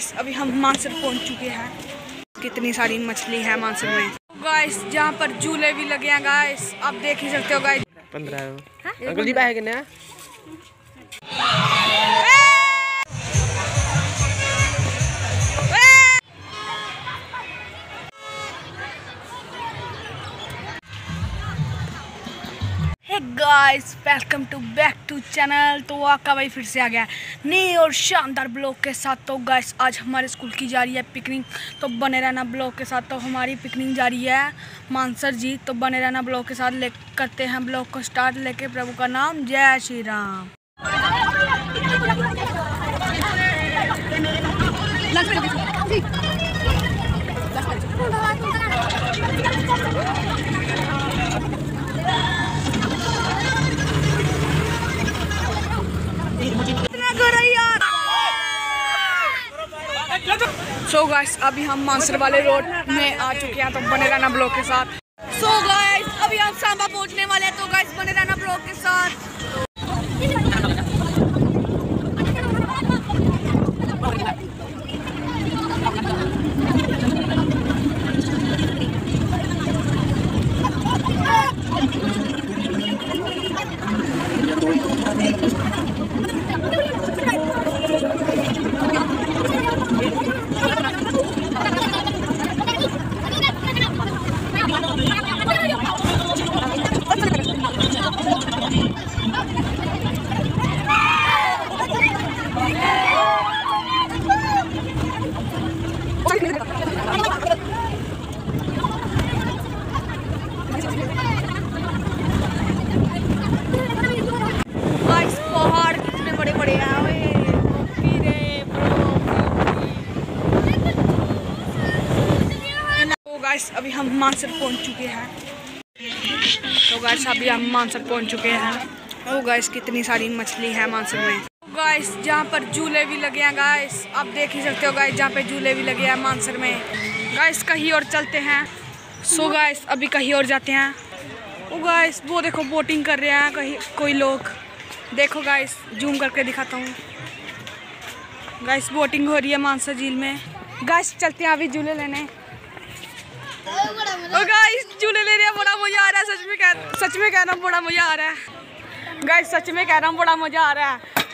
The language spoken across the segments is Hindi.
गाइस अभी हम मानसर पहुँच चुके हैं। कितनी सारी मछली है मानसर में। गाइस जहाँ पर झूले भी लगे हैं गाइस आप देख ही सकते हो गाइस पंद्रह। अंकल जी पैसे किन्ने guys welcome to back to channel तो आपका भाई फिर से आ गया नई और शानदार ब्लॉग के साथ। तो गाइस आज हमारे स्कूल की जा रही है पिकनिक तो बने रहना ब्लॉग के साथ। तो हमारी पिकनिक जा रही है मानसर जी। तो बने रहना ब्लॉग के साथ। ले करते हैं ब्लॉग को स्टार्ट लेके प्रभु का नाम जय श्री राम। सो गाइस अभी हम मानसर वाले रोड में आ चुके हैं तो बने रहना ब्लॉग के साथ। सो गाइस अभी हम सांबा पहुँचने वाले हैं तो गाइस बने रहना ब्लॉग के साथ। गाइस पहाड़ कितने बड़े बड़े हैं ओए गिरे तो गाइस अभी हम मानसर पहुँच चुके हैं। तो गाइस अभी हम मानसर पहुँच चुके हैं। ओ गाइस कितनी सारी मछली है मानसर में? गाइस जहाँ पर झूले भी लगे हैं गाइस आप देख ही सकते हो गाइस जहाँ पे झूले भी लगे हैं मानसर में। गाइस कहीं और चलते हैं। सो गाइस अभी कहीं और जाते हैं। वो गाइस वो देखो बोटिंग कर रहे हैं कहीं, कोई लोग। देखो गाइस जूम करके दिखाता हूँ। गाइस बोटिंग हो रही है मानसर झील में। गाइस चलते हैं अभी झूले लेने। गाइस झूले ले रहे हैं बड़ा मज़ा आ रहा है, सच में कह, सच में कह रहा हूँ बड़ा मज़ा आ रहा है। गाइस सच में कह रहा हूँ बड़ा मज़ा आ रहा है।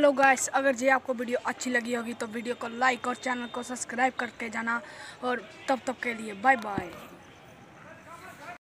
हेलो गाइस, अगर ये आपको वीडियो अच्छी लगी होगी तो वीडियो को लाइक और चैनल को सब्सक्राइब करके जाना और तब तक के लिए बाय बाय।